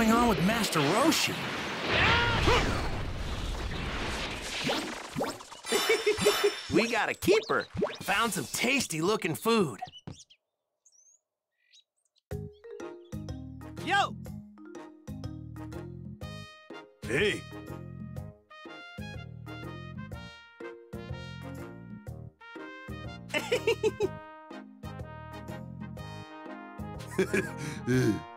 going on with Master Roshi? we got a keeper. Found some tasty looking food. Yo! Hey,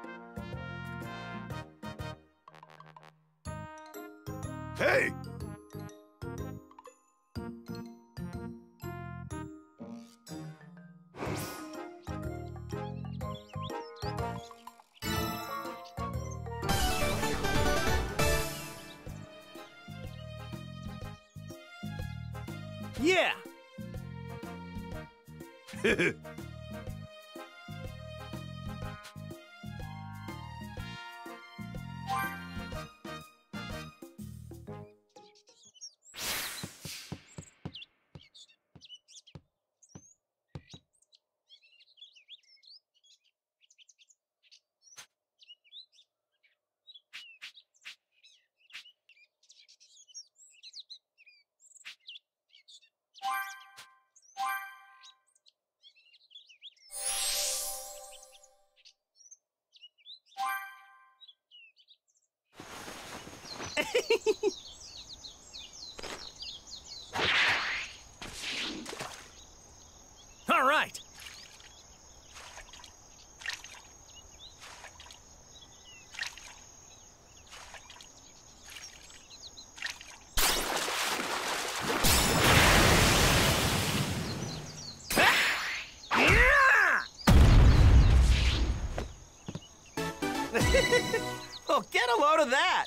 of that!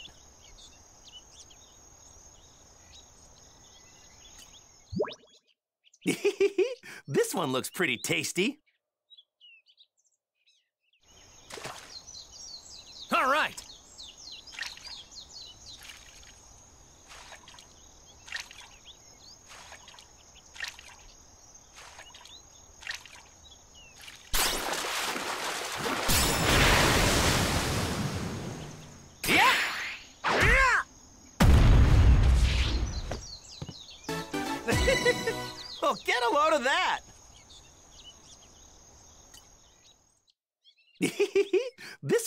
this one looks pretty tasty.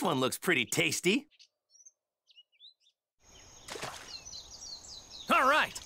One looks pretty tasty. All right.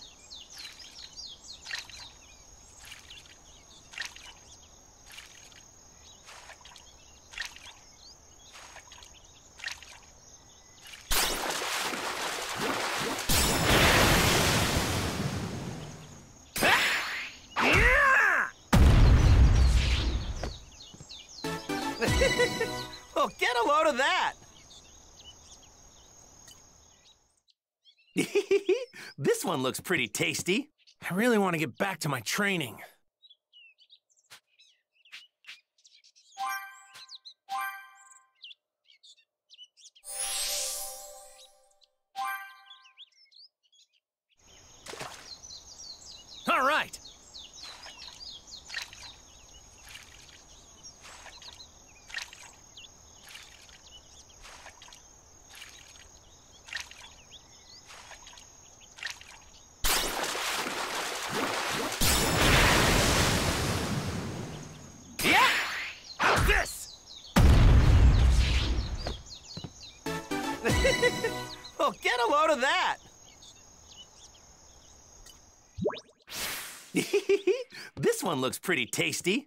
This one looks pretty tasty. I really want to get back to my training. All right. Yeah! How's this? Well, get a load of that. this one looks pretty tasty.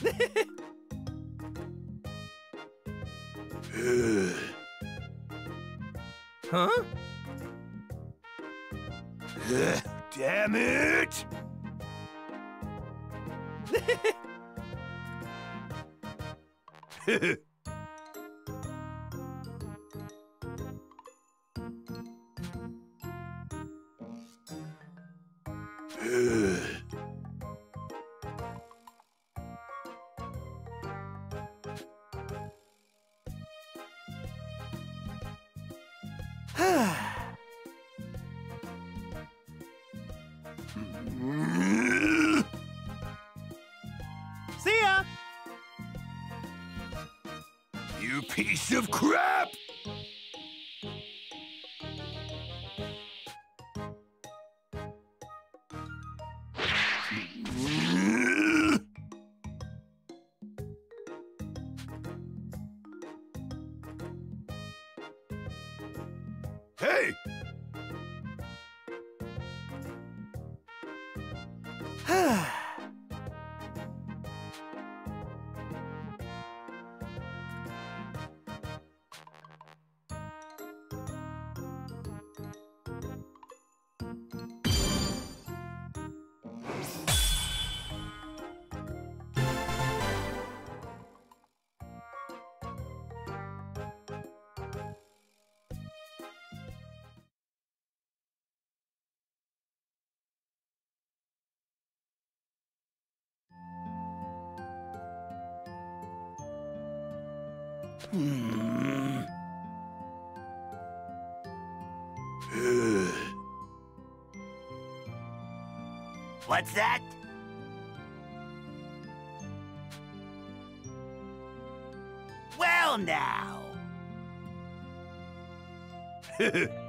huh? Ugh, damn it! See ya! Hey! Hmm. What's that? Well, now.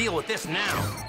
deal with this now.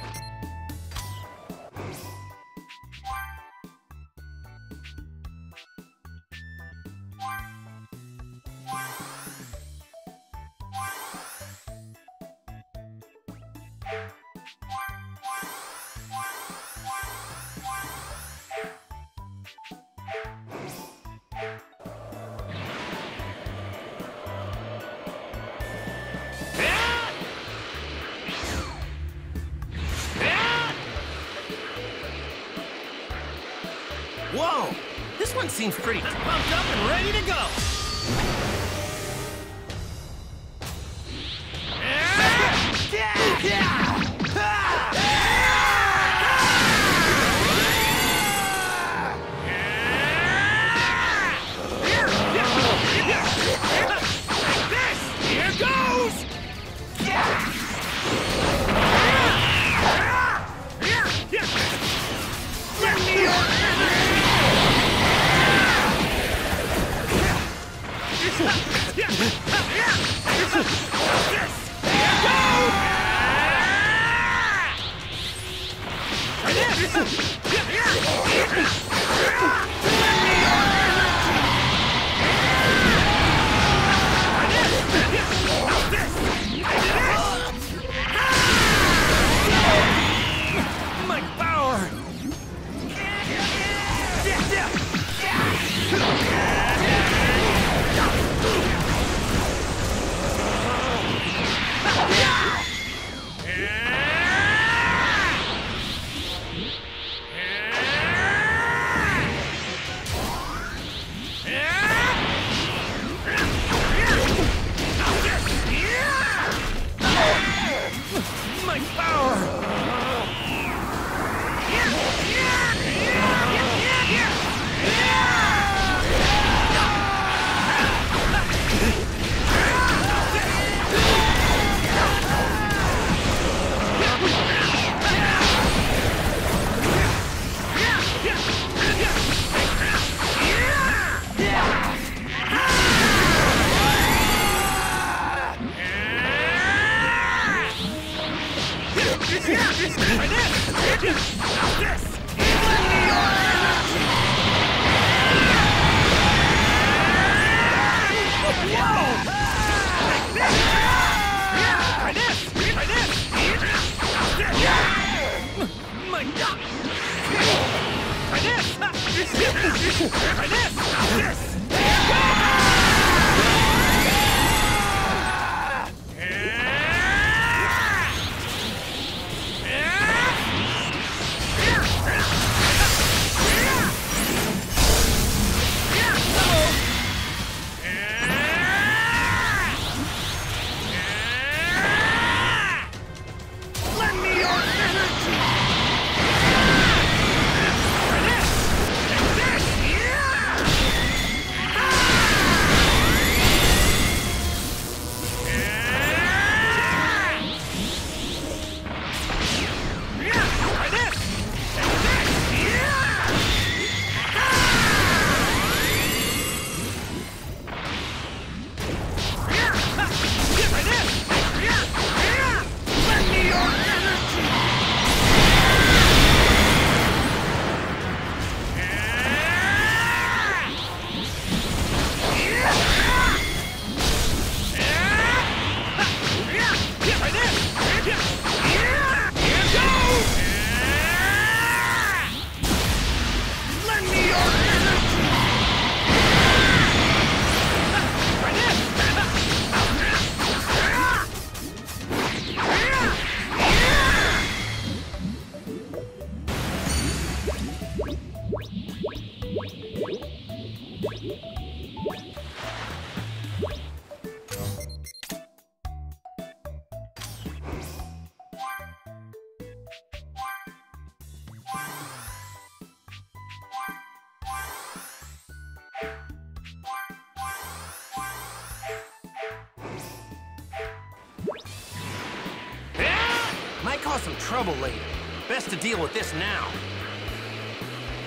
Trouble later. Best to deal with this now.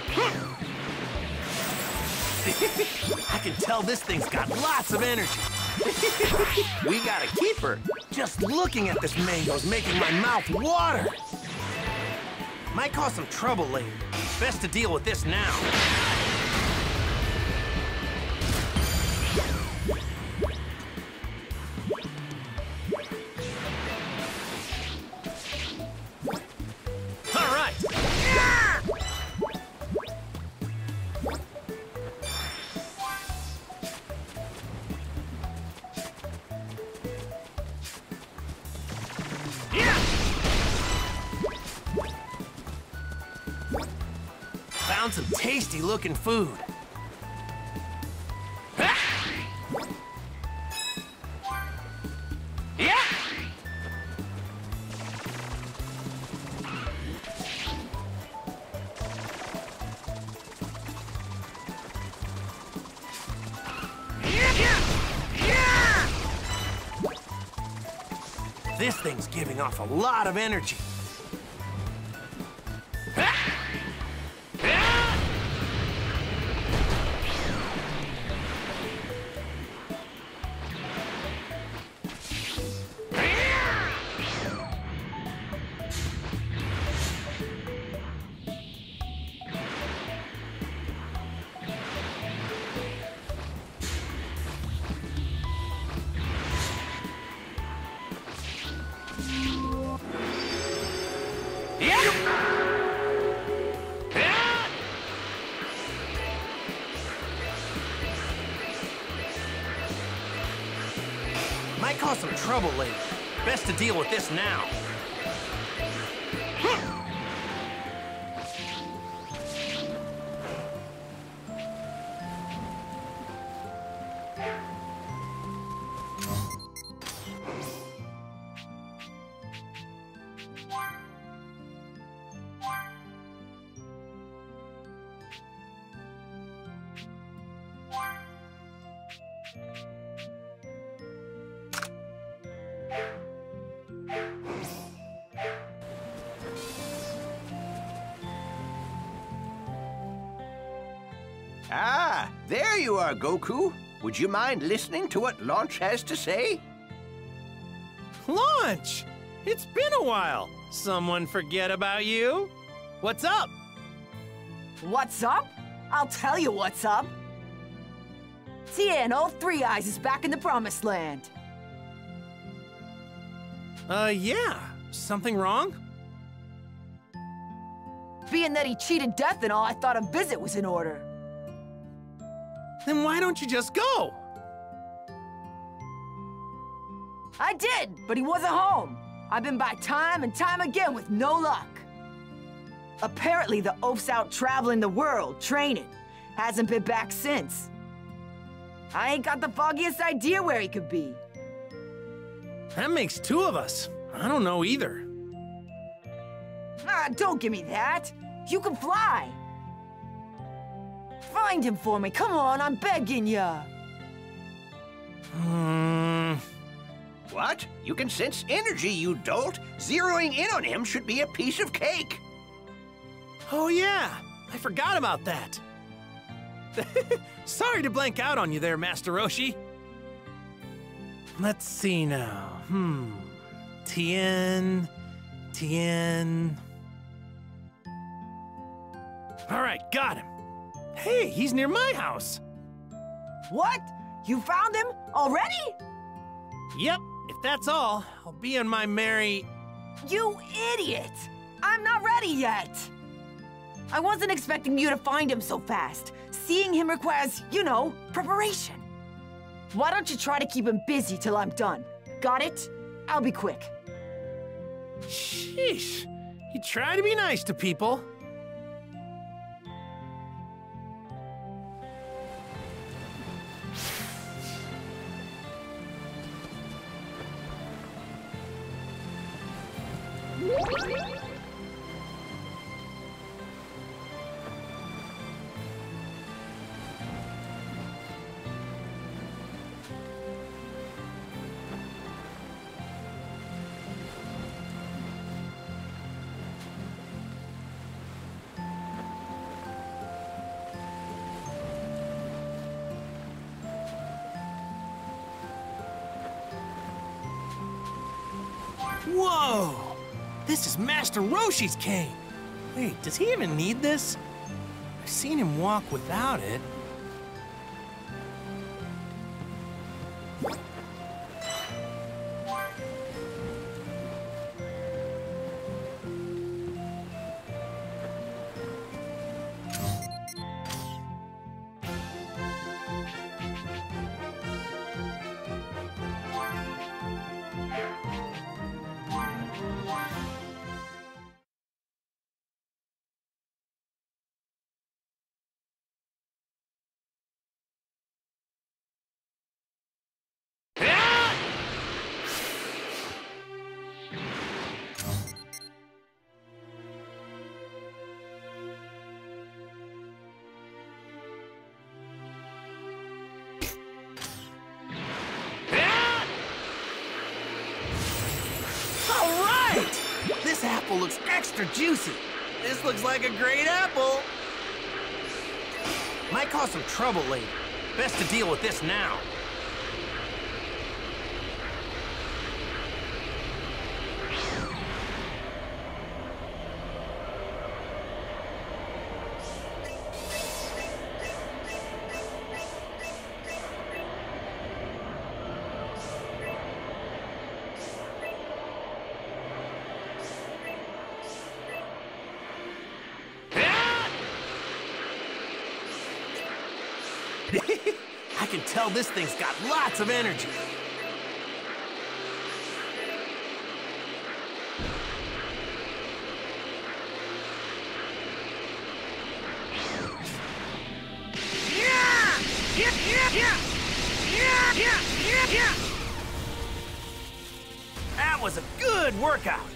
I can tell this thing's got lots of energy. we got a keeper. Just looking at this mango's making my mouth water. Might cause some trouble later. Best to deal with this now. Found some tasty looking food. Yeah! This thing's giving off a lot of energy. Deal with this now. There you are, Goku. Would you mind listening to what Launch has to say? Launch! It's been a while. Someone forget about you? What's up? What's up? I'll tell you what's up. Tien, all Three Eyes is back in the Promised Land. Uh, yeah. Something wrong? Being that he cheated death and all, I thought a visit was in order. Then why don't you just go? I did, but he wasn't home. I've been by time and time again with no luck. Apparently, the oaf's out traveling the world, training. Hasn't been back since. I ain't got the foggiest idea where he could be. That makes two of us. I don't know either. Ah, don't give me that. You can fly. Find him for me. Come on, I'm begging ya. Hmm. What? You can sense energy, you dolt. Zeroing in on him should be a piece of cake. Oh, yeah. I forgot about that. Sorry to blank out on you there, Master Roshi. Let's see now. Hmm. Tien. Tien. All right, got him. Hey, he's near my house. What? You found him already? Yep, if that's all, I'll be on my merry. You idiot! I'm not ready yet. I wasn't expecting you to find him so fast. Seeing him requires, you know, preparation. Why don't you try to keep him busy till I'm done? Got it? I'll be quick. Sheesh. You try to be nice to people. Master Roshi's cane! Wait, does he even need this? I've seen him walk without it. Extra juicy. This looks like a great apple. Might cause some trouble later. Best to deal with this now. I can tell this thing's got lots of energy. Yeah! Yeah! Yeah! Yeah! Yeah! That was a good workout.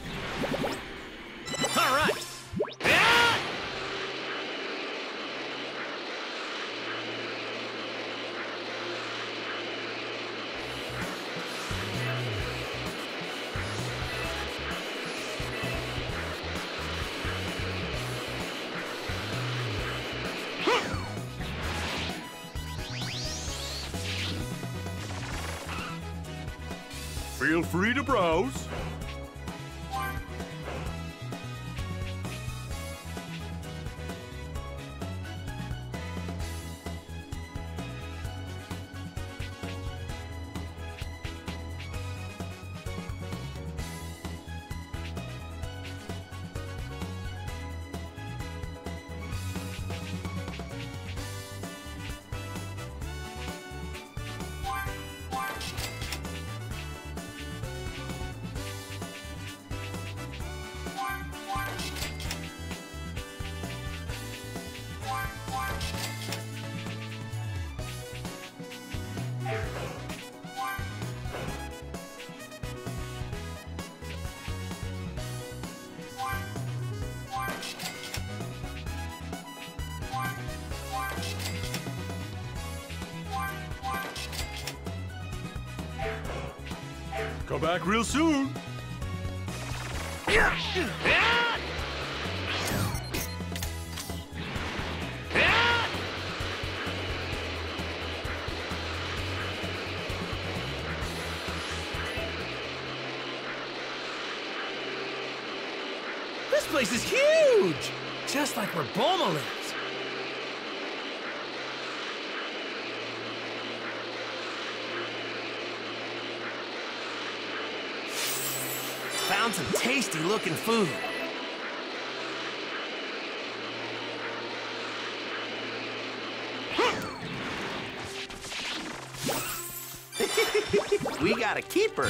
Come back real soon. This place is huge! Just like where Bulma lives. Found some tasty looking food. we got a keeper.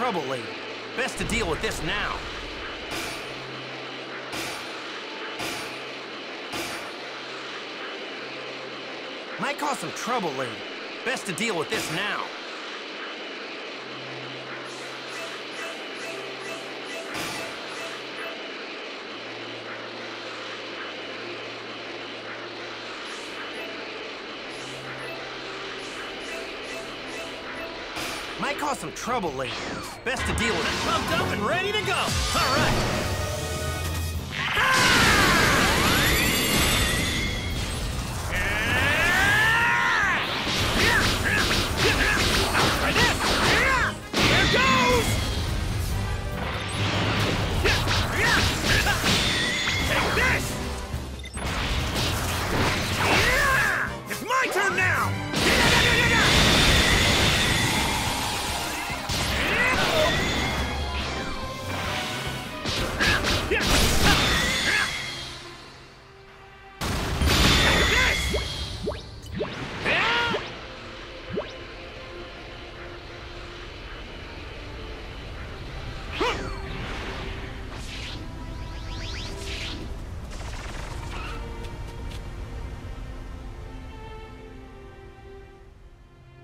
Trouble later. Best to deal with this now. Might cause some trouble later. Best to deal with this now. Cause some trouble later. Best to deal with it pumped up and ready to go. All right.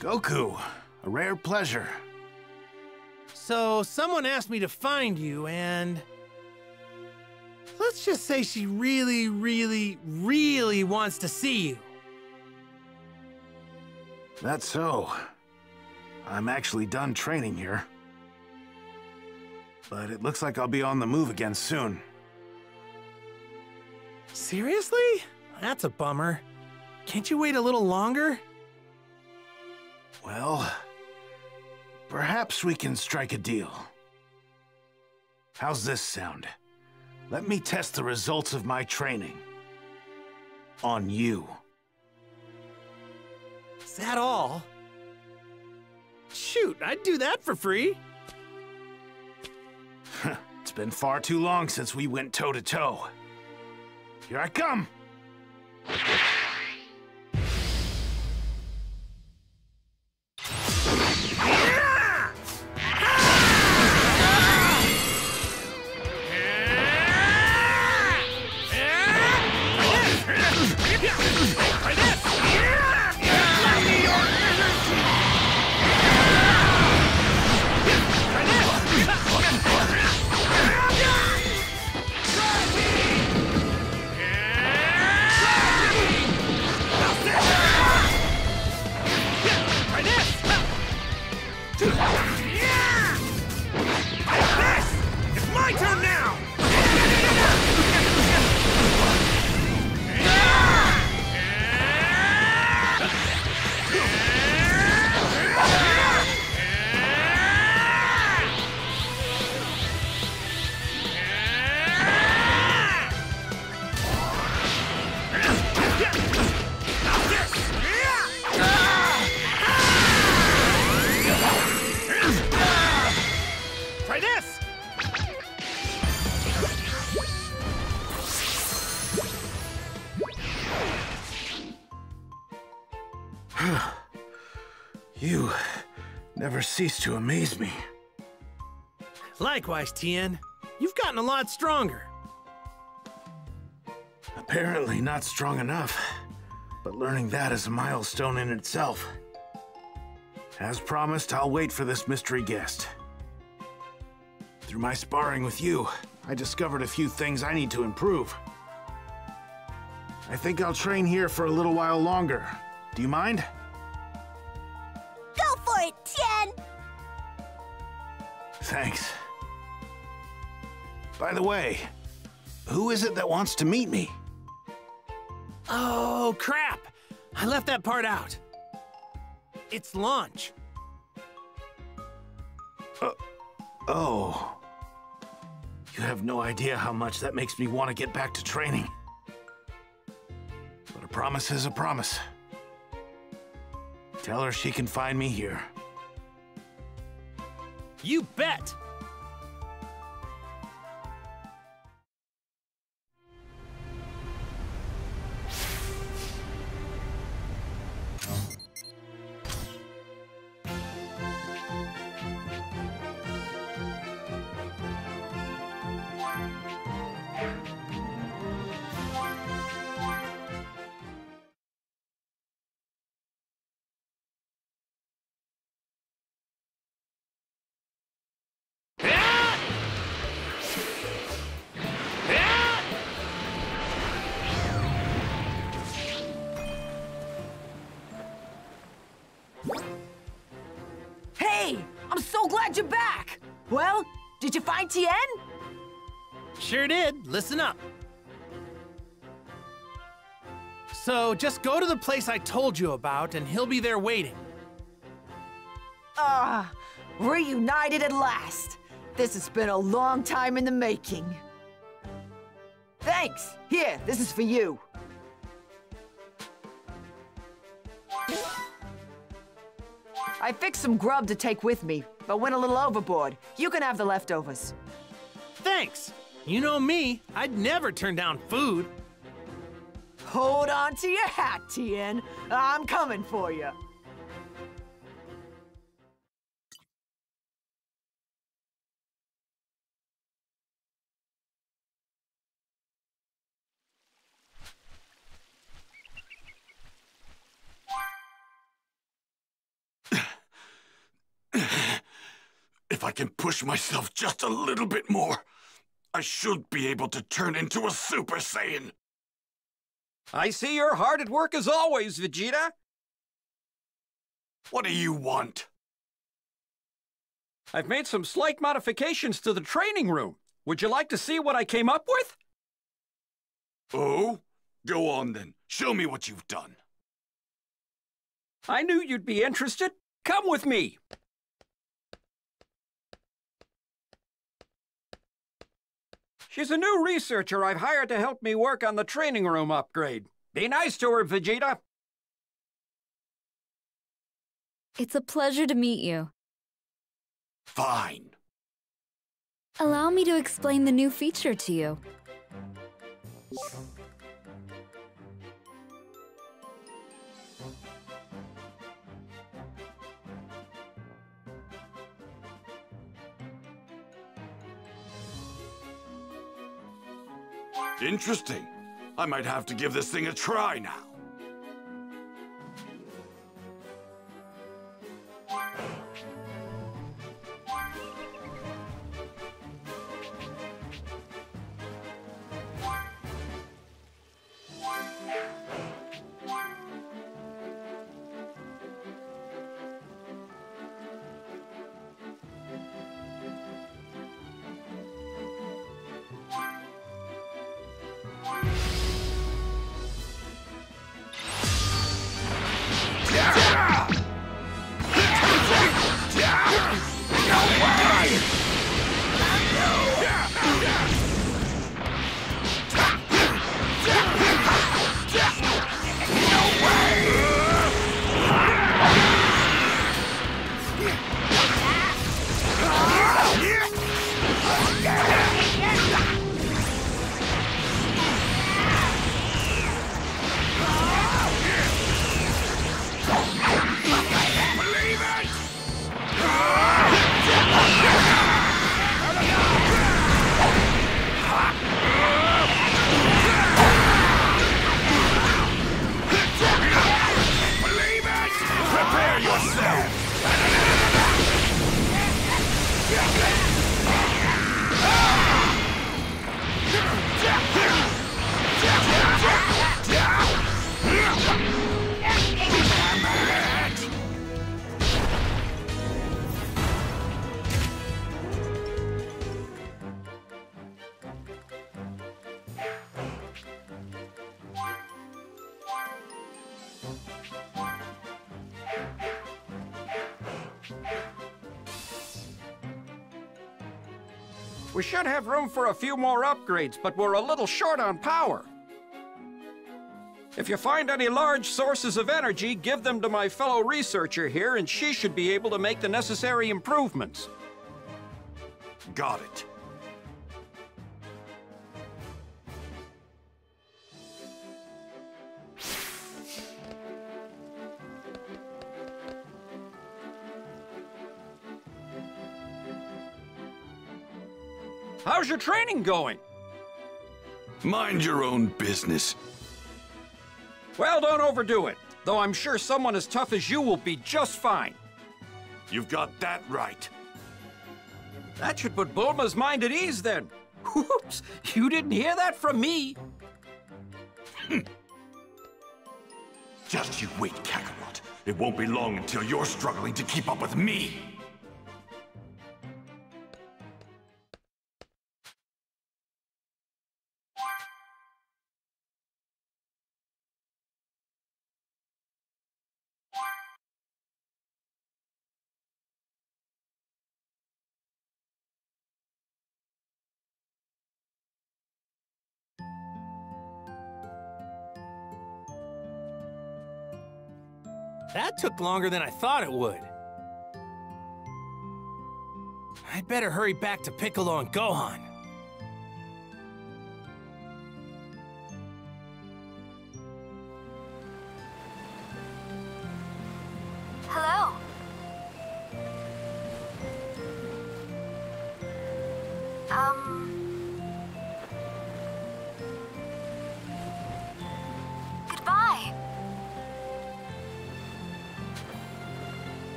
Goku, a rare pleasure. So, someone asked me to find you, and. Let's just say she really, really, really wants to see you. That's so. I'm actually done training here. But it looks like I'll be on the move again soon. Seriously? That's a bummer. Can't you wait a little longer? Well, perhaps we can strike a deal. How's this sound? Let me test the results of my training. On you. Is that all? Shoot, I'd do that for free. It's been far too long since we went toe to toe. Here I come! Amaze me. Likewise, Tien. You've gotten a lot stronger. Apparently not strong enough, but learning that is a milestone in itself. As promised, I'll wait for this mystery guest. Through my sparring with you, I discovered a few things I need to improve. I think I'll train here for a little while longer. Do you mind? Thanks. By the way, who is it that wants to meet me? Oh, crap! I left that part out. It's Launch. Uh, oh. You have no idea how much that makes me want to get back to training. But a promise is a promise. Tell her she can find me here. You bet! Got your back! Well, did you find Tien? Sure did. Listen up. So just go to the place I told you about, and he'll be there waiting. Ah, reunited at last. This has been a long time in the making. Thanks. Here, this is for you. I fixed some grub to take with me, but went a little overboard. You can have the leftovers. Thanks. You know me, I'd never turn down food. Hold on to your hat, Tien. I'm coming for you. If I can push myself just a little bit more, I should be able to turn into a Super Saiyan. I see you're hard at work as always, Vegeta. What do you want? I've made some slight modifications to the training room. Would you like to see what I came up with? Oh? Go on then. Show me what you've done. I knew you'd be interested. Come with me. She's a new researcher I've hired to help me work on the training room upgrade. Be nice to her, Vegeta. It's a pleasure to meet you. Fine. Allow me to explain the new feature to you. Interesting. I might have to give this thing a try now. We should have room for a few more upgrades, but we're a little short on power. If you find any large sources of energy, give them to my fellow researcher here, and she should be able to make the necessary improvements. Got it. Your training going? Mind your own business. Well, don't overdo it. Though I'm sure someone as tough as you will be just fine. You've got that right. That should put Bulma's mind at ease then. Whoops! You didn't hear that from me. Hmm. Just you wait, Kakarot. It won't be long until you're struggling to keep up with me. That took longer than I thought it would. I'd better hurry back to Piccolo and Gohan.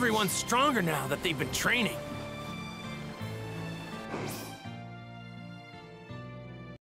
Everyone's stronger now that they've been training.